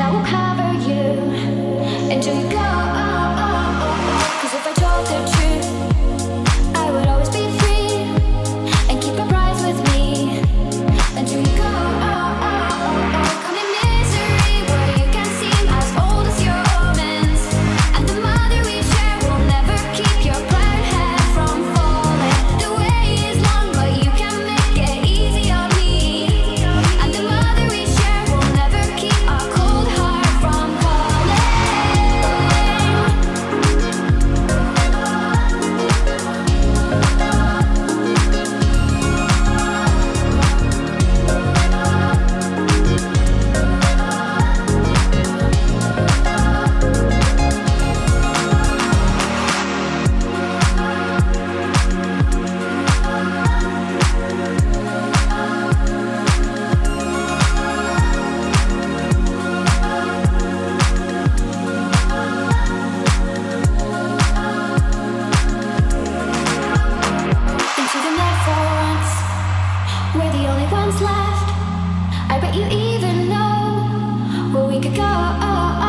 I will cover you until you go. Where we could go.